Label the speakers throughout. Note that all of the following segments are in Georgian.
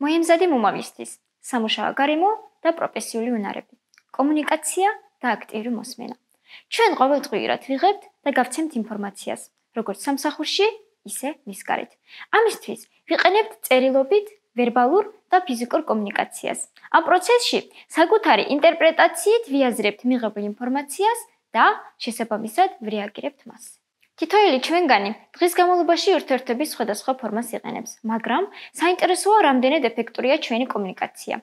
Speaker 1: მოემზადე მომავლისთვის სამუშაო გარემო და პროფესიული უნარები. კომუნიკაცია და აქტიური მოსმენა. ჩვენ ყოველდღიურად ვიღებთ და გავცემთ ინფორმაციას, როგორც სამსახურში, ისე მის გარეთ. ამისთვის ვიყენებთ წერილობით, ვერბალურ და ფიზიკურ კომუნიკაციას. ამ პროცესში საკუთარი ინტერპრეტაციით ვიაზრებთ მიღებულ ინფორმაციას და შესაბამისად ვრეაგირებთ მასზე. თითოეული ჩვენგანი დღის განმავლობაში ურთიერთობის სხვადასხვა ფორმას იყენებს, მაგრამ საინტერესოა რამდენად ეფექტურია ჩვენი კომუნიკაცია.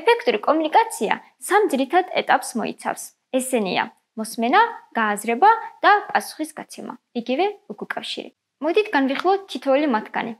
Speaker 1: ეფექტური კომუნიკაცია სამ ძირითად ეტაპს მოიცავს. ესენია: მოსმენა, გააზრება და პასუხის გაცემა. იგივე უკავშირი. მოდით განვიხილოთ თითოეული მათგანი.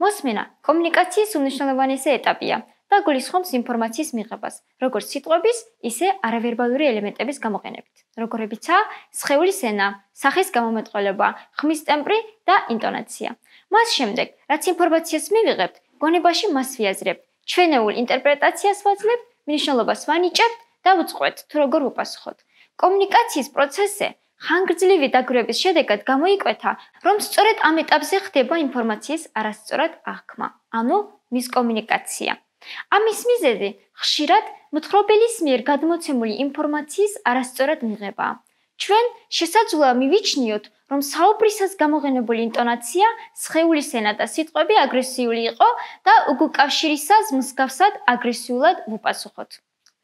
Speaker 1: მოსმენა კომუნიკაციის უმნიშვნელოვანესი ეტაპია. და გულისხმობს ინფორმაციის მიღებას, როგორც სიტყვების, ისე არავერბალური ელემენტების გამოყენებით, როგორებიცაა სხეულის ენა, სახის გამომეტყველება, ხმის ტემპრი და ინტონაცია. მას შემდეგ, რაც ინფორმაციას მივიღებთ, გონებაში მას ვიაზრებთ, ჩვენეულ ინტერპრეტაციას ვაძლევთ, მნიშვნელობას ვანიჭებთ და ვუძღვეთ, თუ როგორ ვუპასუხოთ. კომუნიკაციის პროცესზე ხანგრძლივი დაგროვების შედეგად გამოიკვეთა, რომ სწორედ ამ ეტაპზე ხდება ინფორმაციის არასწორად აღქმა, ანუ მისკომუნიკაცია. ამის მიზეზი ხშირად მთხრობელის მიერ გადმოცემული ინფორმაციის არასწორად მიღება. ჩვენ შესაძლოა მივიჩნიოთ, რომ საუბრისას გამოყენებული ინტონაცია, სხეულის ენა და სიტყვები აგრესიული იყო და უკავშირისას მსგავსად აგრესიულად ვუპასუხოთ.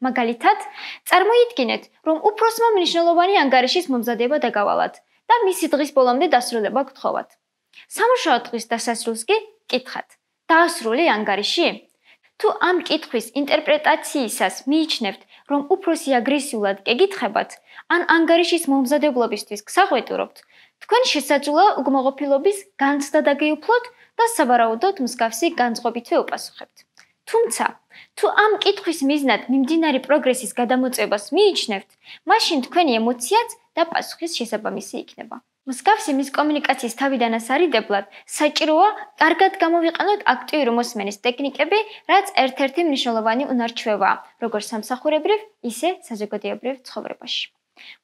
Speaker 1: მაგალითად, წარმოიდგინეთ, რომ უფროსმა მნიშვნელოვანი ანგარიშის მომზადება დაგავალათ და მისი დღის ბოლომდე დასრულება გთხოვათ. სამუშაო დღის დასასრულს კი კითხათ: დაასრულე ანგარიში? თუ ამ კითხვის ინტერპრეტაციისას მიიჩნევთ, რომ უფროსი აგრესიულად კეკითხებათ, ან ანგარიშის მომზადებლობისთვის გსაღვეტურობთ, თქვენ შესაძლოა უკმაყოფილების განცდა დაგეუფლოთ და საბარაუდოდ მსგავსი განწყობითვე უპასუხებთ. თუმცა, თუ ამ კითხვის მიზნად მიმდინარე პროგრესის გადამოწებას მიიჩნევთ, მაშინ თქვენი ემოციაც და პასუხის შესაბამისი იქნება. მსგავსი მის კომუნიკაციის თავიდან ასარიდებლად საჭიროა კარგად გამოვიყენოთ აქტიური მოსმენის ტექნიკები, რაც ერთ-ერთი მნიშვნელოვანი უნარჩვევაა, როგორც სამსახურებრივ, ისე საზოგადოებრივ ცხოვრებაში.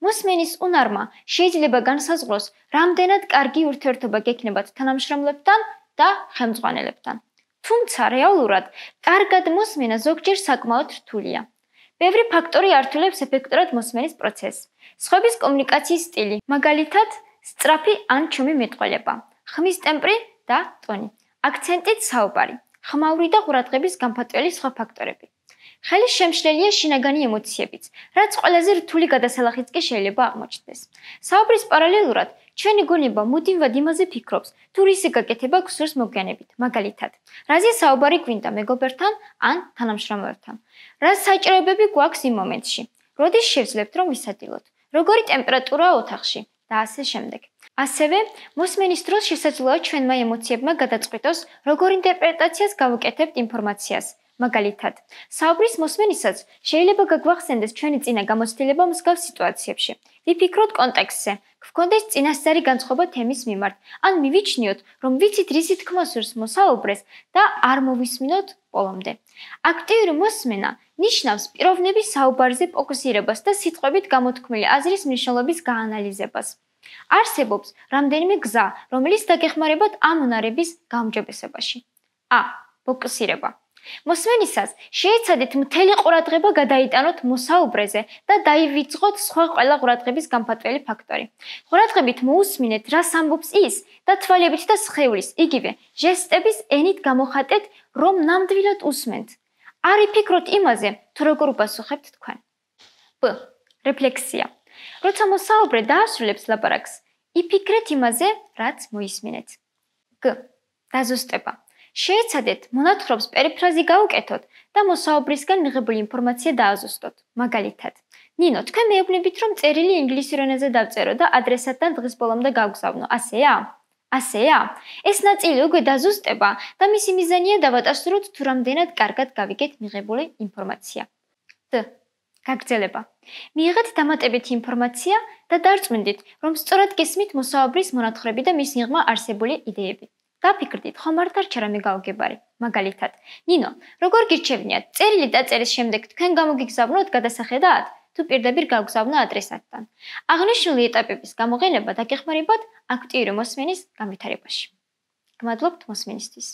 Speaker 1: მოსმენის უნარმა შეიძლება განსაზღვროს, რამდენად კარგი ურთიერთობა გექნებათ თანამშრომლებთან და ხელმძღვანელებთან. თუმცა რეალურად, კარგად მოსმენა ზოგჯერ საკმაოდ რთულია. ბევრი ფაქტორი ართულებს ეფექტურად მოსმენის პროცესს. სხვების კომუნიკაციის სტილი, მაგალითად, სწრაფი ან ჩუმი მეტყველება, ხმის ტემპრი და ტონი, აქცენტით საუბარი, ხმაური და ყურადღების განფათველი სხვა ფაქტორები. ხელის შემშლელია შინაგანი ემოციებიც, რაც ყველაზე რთული გადასალახიც კი შეიძლება აღმოჩნდეს. საუბრის პარალელურად ჩვენი გონება მუდმივად იმაზე ფიქრობს, თუ რისი გაკეთება გსურს მოგვიანებით, მაგალითად, რაზე საუბარი გვინდა მეგობერთან ან თანამშრომელთან. რა საჭიროებები გვაქვს იმ მომენტში? როდის შევძლებთ რომ ვისადილოთ? როგორი ტემპერატურაა ოთახში? და ასე შემდეგ. ასევე, მოსმენის დროს შესაძლოა ჩვენმა ემოციებმა გადაწყვიტოს, როგორ ინტერპრეტაციას გავუკეთებთ ინფორმაციას. მაგალითად, საუბრის მოსმენისას შეიძლება გაგვახსენდეს ჩვენი წინა გამოცდილება მსგავს სიტუაციებში. ვიფიქროთ კონტექსტზე, გვქონდეს წინასწარი განწყობა თემის მიმართ, ან მივიჩნიოთ, რომ ვიცით რისი თქმა სურს მოსაუბრეს და არ მოვისმინოთ პოლომდე. აქტიური მოსმენა ნიშნავს პიროვნების საუბარზე ფოკუსირებას და სიტყვებით გამოთქმული აზრის მნიშვნელობის გაანალიზებას. არსებობს რამდენიმე გზა, რომელიც დაგეხმარებათ ამ უნარების გამჯობესებაში. ა. ფოკუსირება. მოსმენისას შეეცადეთ მთელი ყურადღება გადაიტანოთ მოსაუბრეზე და დაივიწყოთ სხვა ყველა ყურადღების განფათველი ფაქტორი. ყურადღებით მოусმინეთ, რას ამბობს ის და თვალებით და სხეულის, იგივე ჟესტების ენით გამოხატეთ, რომ ნამდვილად უსმენთ. არ იფიქროთ იმაზე, თუ როგორ უპასუხებთ თქვენ. ბ. რეფლექსია. როცა მოსაუბრე დაასრულებს ლაპარაკს, იფიქრეთ იმაზე, რაც მოისმინეთ. გ. დაზუსტება. შეეცადეთ მონათხრობს პერიფრაზი გაუკეთოთ და მოსაუბრისგან მიღებული ინფორმაცია დააზუსტოთ. მაგალითად, ნინო, თქვენ მეუბნებით, რომ წერილი ინგლისურ ენაზე დავწერო და ადრესატთან დღის ბოლომდე გავგზავნო. ასეა? ასეა? ეს ნაწილი უკვე დაზუსტება და მისი მიზანია დავატასუროთ თუ რამდენად კარგად გავიგეთ მიღებული ინფორმაცია. д. გაგრძელება. მიიღეთ დამატებითი ინფორმაცია და დარწმუნდით, რომ სწორად გესმით მოსაუბრის მონათხრები და მის მიღმა არსებული იდეები. დაფიქრდით, ხომ არ დარჩა რამე გაუგებარი. მაგალითად, ნინო, როგორ გირჩევნიათ, წერილი დაწერის შემდეგ თქვენ გამოგიგზავნოთ გადასახედად? თუ პირდაპირ გავგზავნო ადრესატთან. აღნიშნული ეტაპების გამოყენება დაგეხმარებათ აქტიური მოსმენის განვითარებაში. გმადლობთ მოსმენისთვის.